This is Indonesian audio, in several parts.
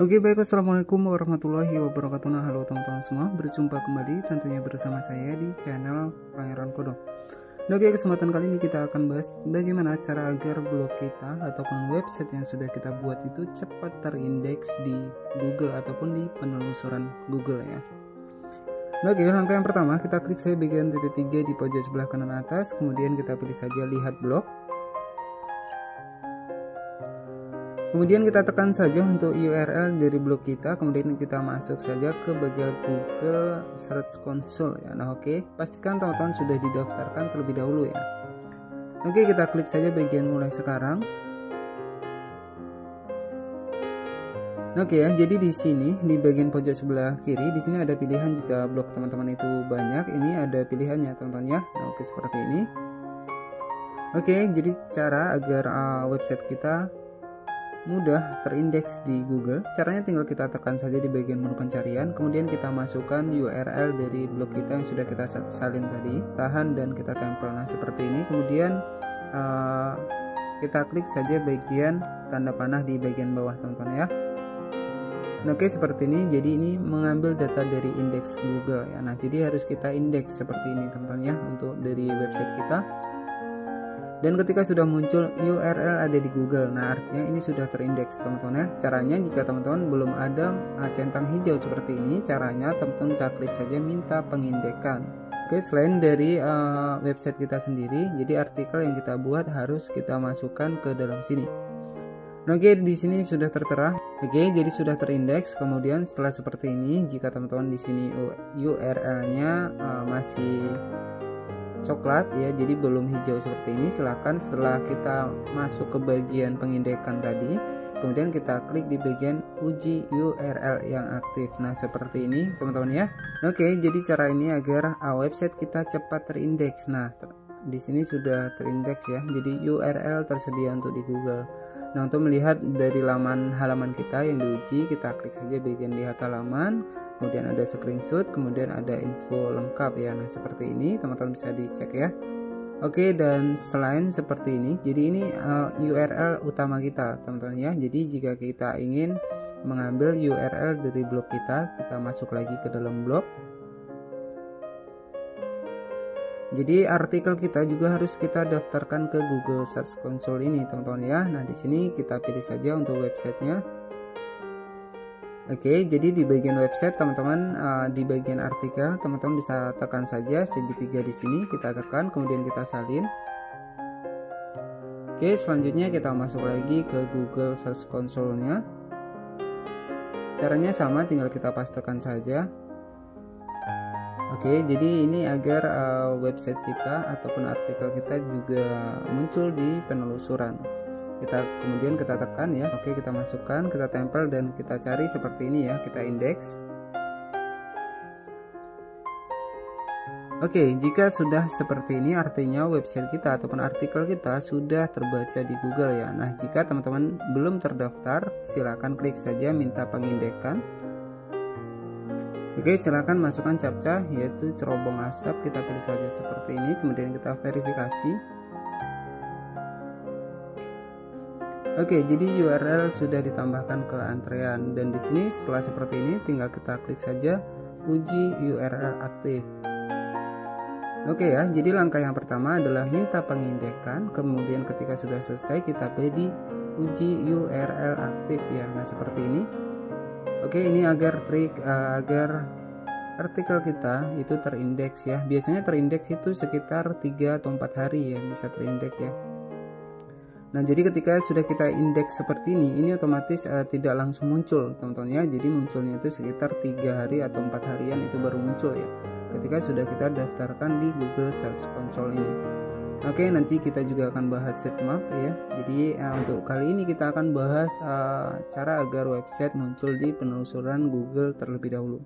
Oke baik. Assalamualaikum warahmatullahi wabarakatuh. Nah halo teman-teman semua. Berjumpa kembali tentunya bersama saya di channel Pangeran Kodok Nah, Oke kesempatan kali ini kita akan bahas bagaimana cara agar blog kita ataupun website yang sudah kita buat itu cepat terindeks di Google ataupun di penelusuran Google ya. Nah, Oke langkah yang pertama kita klik saja bagian titik tiga di pojok sebelah kanan atas. Kemudian kita pilih saja lihat blog Kemudian kita tekan saja untuk URL dari blog kita, kemudian kita masuk saja ke bagian Google Search Console ya. Nah, oke, okay. pastikan teman-teman sudah didaftarkan terlebih dahulu ya. Oke, kita klik saja bagian mulai sekarang. Oke ya, jadi di sini di bagian pojok sebelah kiri di sini ada pilihan jika blog teman-teman itu banyak, ini ada pilihannya teman-teman ya. Nah, oke seperti ini. Oke, jadi cara agar uh, website kita mudah terindeks di Google. Caranya tinggal kita tekan saja di bagian menu pencarian, kemudian kita masukkan URL dari blog kita yang sudah kita salin tadi, tahan dan kita tempel. Nah seperti ini. Kemudian uh, kita klik saja bagian tanda panah di bagian bawah teman-teman ya. Nah, Oke seperti ini. Jadi ini mengambil data dari indeks Google ya. Nah jadi harus kita indeks seperti ini teman-teman ya untuk dari website kita dan ketika sudah muncul URL ada di Google nah artinya ini sudah terindeks teman-teman ya caranya jika teman-teman belum ada centang hijau seperti ini caranya teman-teman bisa klik saja minta pengindekan Oke selain dari uh, website kita sendiri jadi artikel yang kita buat harus kita masukkan ke dalam sini Nah, Oke, di sini sudah tertera. Oke, jadi sudah terindeks. Kemudian setelah seperti ini, jika teman-teman di sini URL-nya uh, masih coklat ya jadi belum hijau seperti ini. Silahkan setelah kita masuk ke bagian pengindekan tadi kemudian kita klik di bagian uji URL yang aktif. Nah seperti ini teman-teman ya. Oke jadi cara ini agar website kita cepat terindeks. Nah di sini sudah terindeks ya. Jadi URL tersedia untuk di Google Nah untuk melihat dari laman halaman kita yang diuji kita klik saja bagian lihat halaman kemudian ada screenshot kemudian ada info lengkap ya. Nah seperti ini teman-teman bisa dicek ya. Oke dan selain seperti ini jadi ini uh, eh, URL utama kita teman-teman ya. Jadi jika kita ingin mengambil URL dari blog kita kita masuk lagi ke dalam blog jadi artikel kita juga harus kita daftarkan ke Google Search Console ini teman-teman ya nah di sini kita pilih saja untuk websitenya Oke, jadi di bagian website teman-teman uh, di bagian artikel teman-teman bisa tekan saja segitiga di sini kita tekan kemudian kita salin. Oke, selanjutnya kita masuk lagi ke Google Search Console-nya. Caranya sama, tinggal kita pastekan saja. Oke, jadi ini agar uh, website kita ataupun artikel kita juga muncul di penelusuran kita kemudian kita tekan ya oke kita masukkan kita tempel dan kita cari seperti ini ya kita indeks Oke, jika sudah seperti ini artinya website kita ataupun artikel kita sudah terbaca di Google ya. Nah, jika teman-teman belum terdaftar, silakan klik saja minta pengindekan. Oke, silakan masukkan captcha yaitu cerobong asap, kita pilih saja seperti ini, kemudian kita verifikasi. Oke, jadi URL sudah ditambahkan ke antrean dan di sini setelah seperti ini tinggal kita klik saja uji URL aktif. Oke ya, jadi langkah yang pertama adalah minta pengindekan, kemudian ketika sudah selesai kita pilih uji URL aktif ya. Nah, seperti ini. Oke, ini agar trik uh, agar artikel kita itu terindeks ya. Biasanya terindeks itu sekitar 3 atau 4 hari ya bisa terindeks ya. Nah, jadi ketika sudah kita indeks seperti ini, ini otomatis uh, tidak langsung muncul, teman-teman ya. Jadi munculnya itu sekitar tiga hari atau empat harian itu baru muncul ya. Ketika sudah kita daftarkan di Google Search Console ini. Oke, nanti kita juga akan bahas sitemap ya. Jadi uh, untuk kali ini kita akan bahas uh, cara agar website muncul di penelusuran Google terlebih dahulu.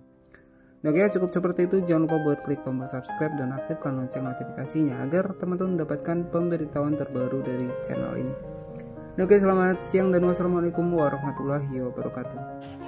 Oke cukup seperti itu jangan lupa buat klik tombol subscribe dan aktifkan lonceng notifikasinya agar teman-teman mendapatkan pemberitahuan terbaru dari channel ini. Oke selamat siang dan wassalamualaikum warahmatullahi wabarakatuh.